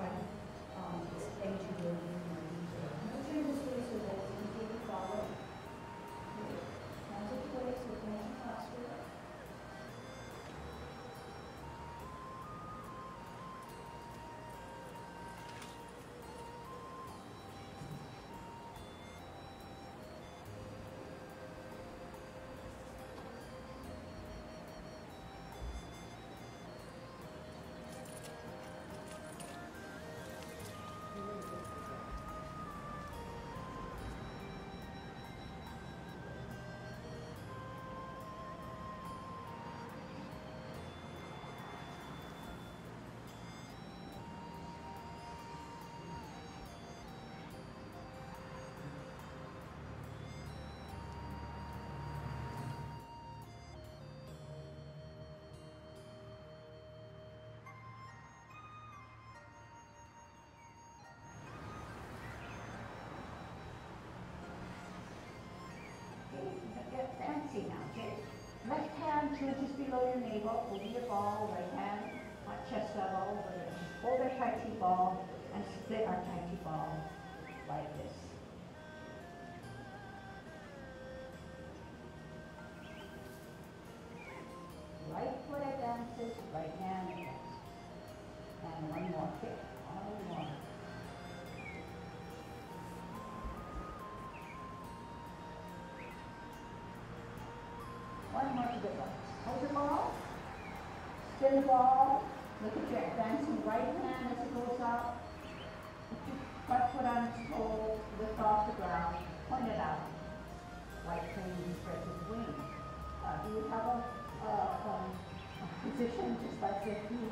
Then fancy now, okay? Left hand to just below your navel, over your ball, right hand chest level, we're hold our Tai Chi ball and split our Tai Chi ball Right. Hold the ball. Spin the ball. Look at your advancing right hand as it goes up. Your foot on its toe. Lift off the ground. Point it out. Right hand stretches wings. Uh, do you have a, uh, um, a position just like if you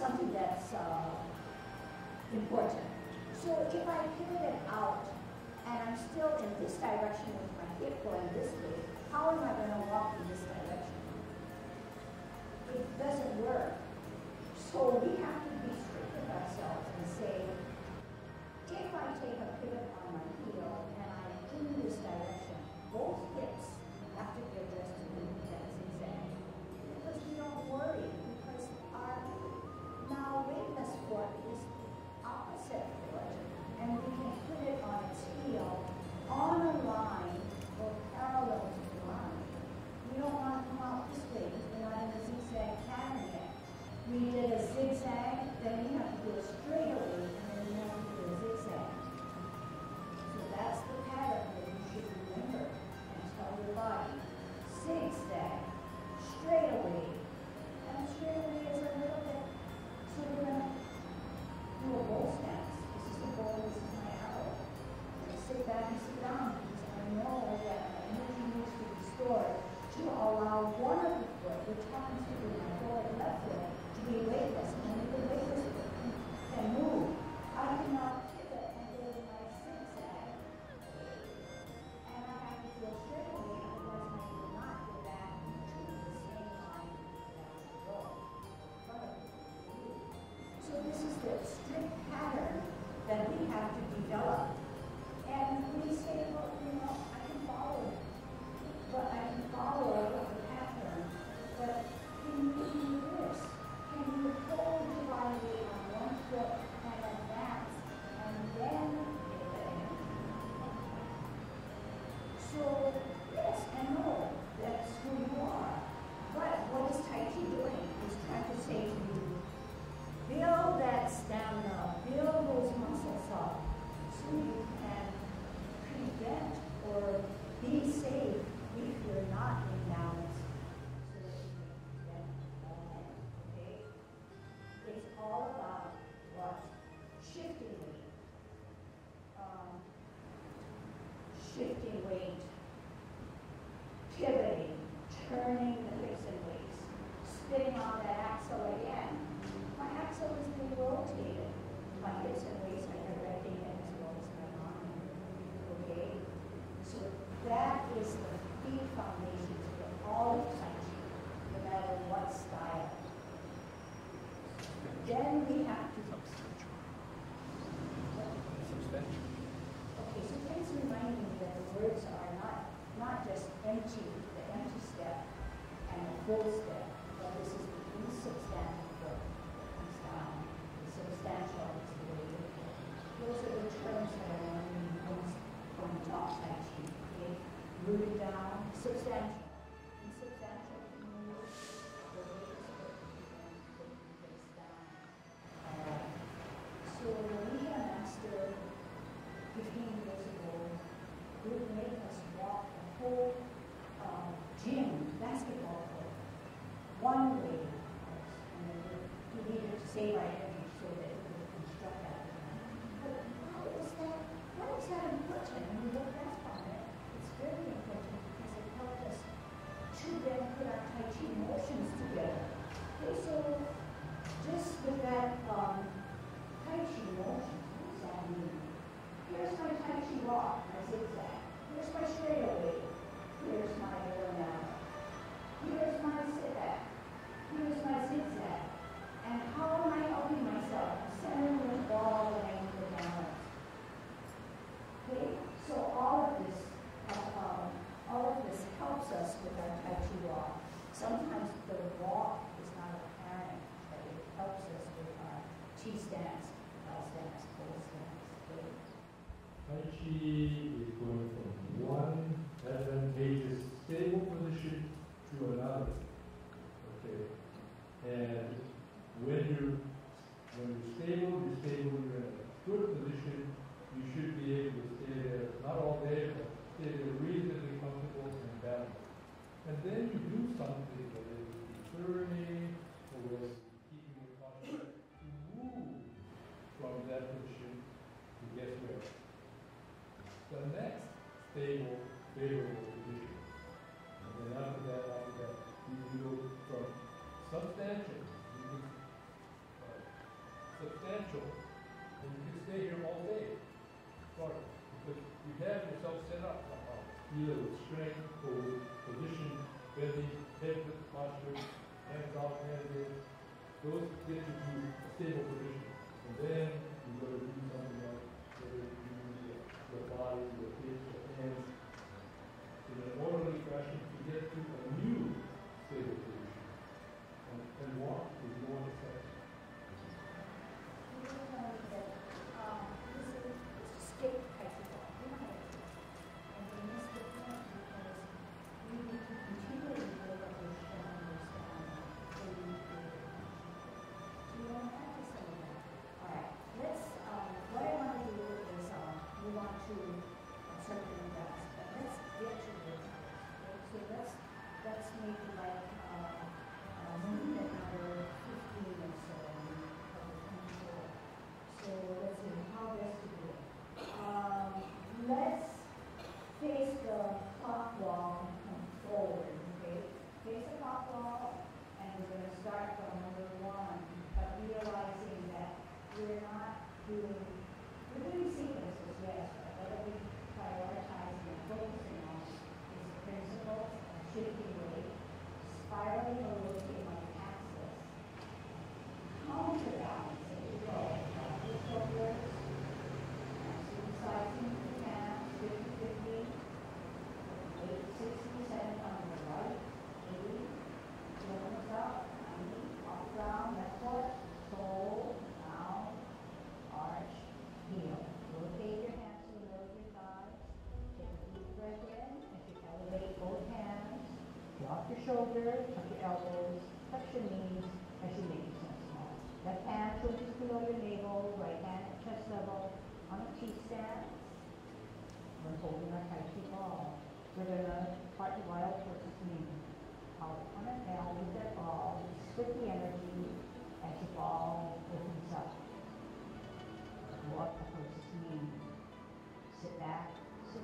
something that's uh, important? So if I pivot it out and I'm still in this direction with my hip going this way, how am I going to walk in this direction? It doesn't work. So we have to be strict with ourselves and say, if I take a pivot on my heel and I'm in this direction, both hips have to be adjusted in that zigzag. Because we don't worry, now weightless foot is opposite foot, and we can put it on its heel on a line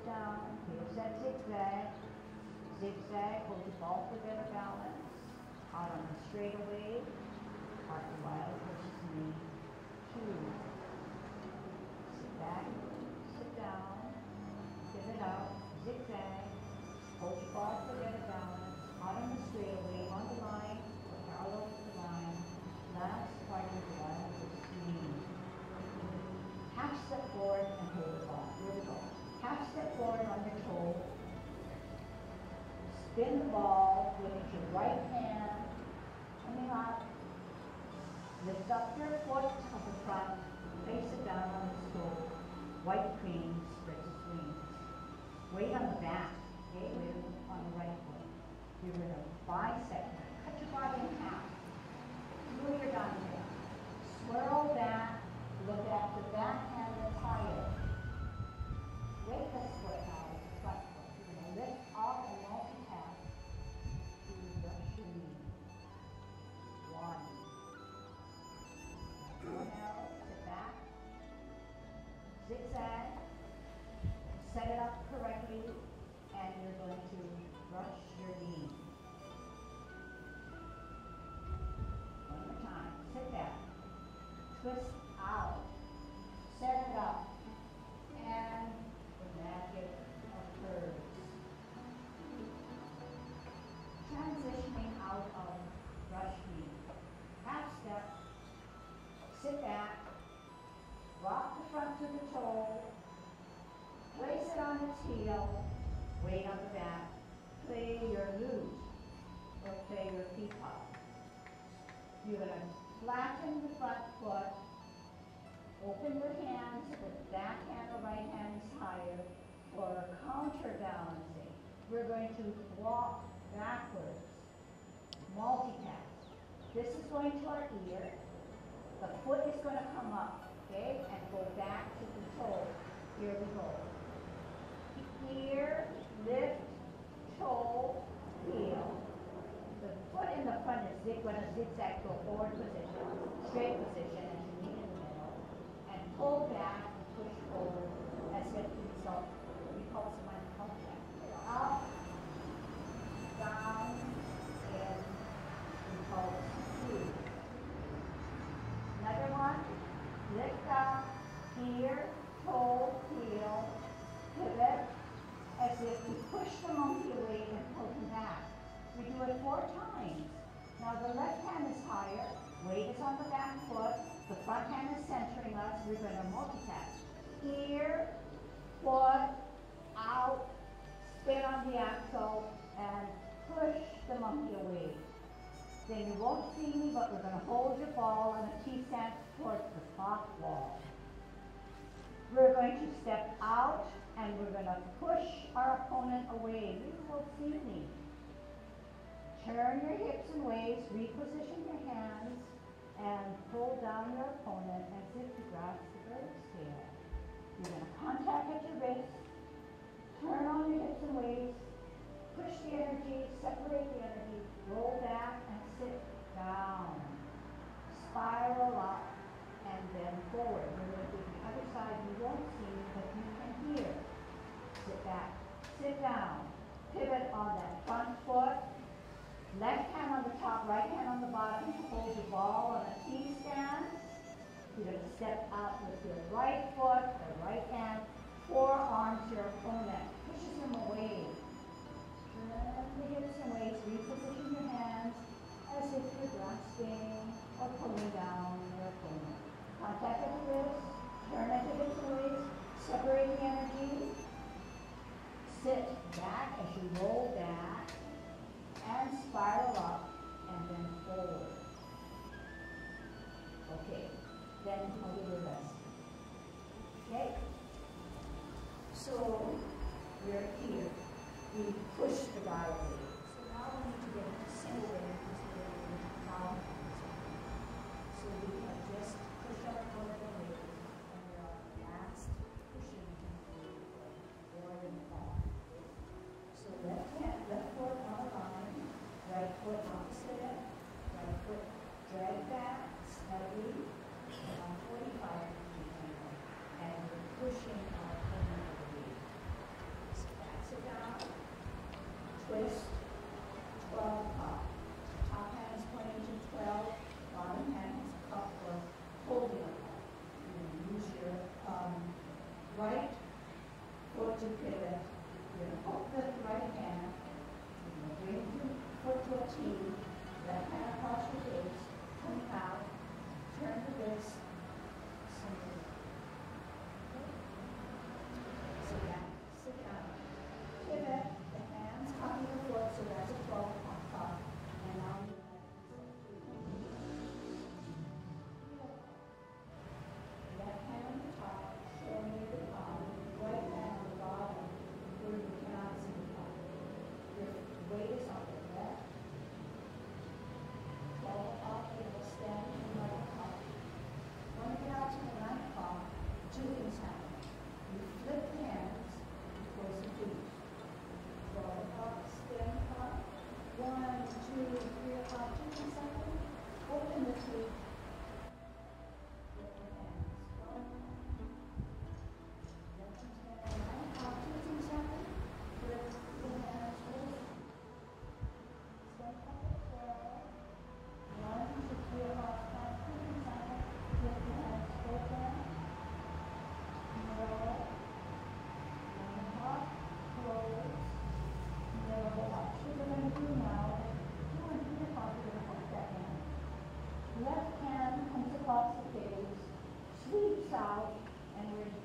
down, heels set zigzag, zigzag, hold the ball for better balance, out on the straightaway, part the wild horse's knee, two, sit back, sit down, give it out, zigzag, hold the ball for better balance, out on the straightaway, on the line, or parallel to the line, last part of the wild horse's knee, half step forward, spin the ball, look at your right hand, turn up, lift up your foot of the front, face it down on the stool, white crane spreads its wings. Weight on the back, okay, weight on the right foot. You're going to bicep. cut your body in half, move your downhill, swirl back, look at the back hand that's higher, wake us counterbalancing. We're going to walk backwards, multitask. This is going to our ear. The foot is going to come up, okay, and go back to the toe. Here we go. Ear, lift, toe, heel. The foot in the front is zig, going to zigzag to forward position, straight position, and in the middle, and pull back and push forward as if you so we we're going to multitask. Ear, foot, The front hand is centering us with a more tap. Here what out, spin on the axle, and push the monkey away. Then you won't see me, but we're going to hold your ball on a T-stance towards the top wall. We're going to step out and we're going to push our opponent away. You won't see me. Turn your hips and waist, reposition your hands, and pull down your opponent as if you grasp the bird's tail. You're going to contact at your wrist, turn on your hips and waist, push the energy, separate the energy, roll back and sit down. Spiral up and then forward. We're going to do the other side. You won't see, but you can hear. Sit back, sit down. Pivot on that front foot. Left hand on the top, right hand on the bottom. Hold your ball on a T stance. You're going to step out with your right foot, the right hand, forearm to your opponent. The hips and waist, reposition your hands as if you're grasping or pulling down your opponent. Contact at the wrist, turn at the hips and waist, separate the energy. Sit back as you roll back and spiral up 16, left my posture gaze, 25, turn to this, center.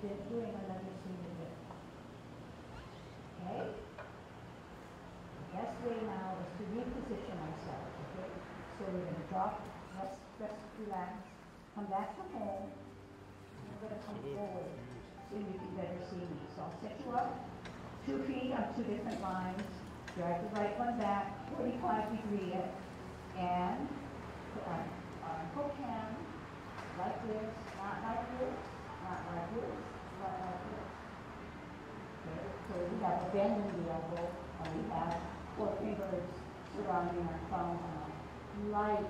Did doing another single whip. Okay? The best way now is to reposition ourselves, okay? So we're gonna drop, rest, rest, relax, come back to home. and We're gonna come forward so you can better see me. So I'll set you up, two feet on two different lines, drag the right one back, forty-five degree it, and put our, our hook hand like this, not like this, not like this, not like this. Okay, so we have a bend in the elbow, and we have four fingers surrounding our thumb and a light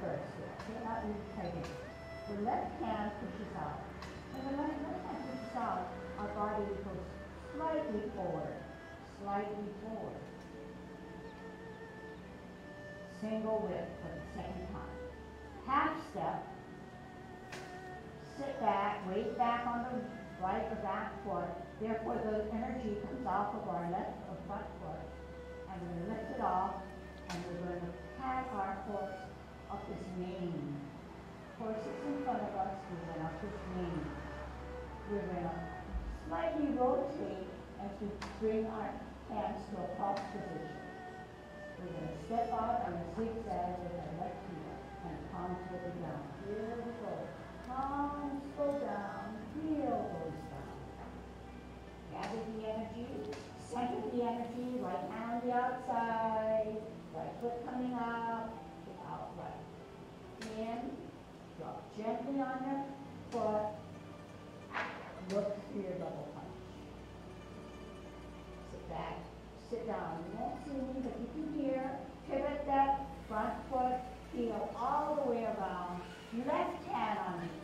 purse here, okay, not really tight. The left hand pushes out. When the left, left hand pushes out, our body goes slightly forward, slightly forward. Single whip for the second time. Half step, sit back, weight back on the right or back foot. Therefore, the energy comes off of our left or front foot. And we're going to lift it off, and we're going to pat our horse up his mane. Horse is in front of us, we're going to up his mane. We're going to slightly rotate as we bring our hands to a cross position. We're going to step out on a zigzag with our left heel and palms will be down. Here go. Down, goes down. Gather the energy, center the energy, right hand the outside, right foot coming up, out right. In, drop gently on your foot, look for your double punch. Sit back, sit down. Pivot that front foot, heel all the way around. Left hand on the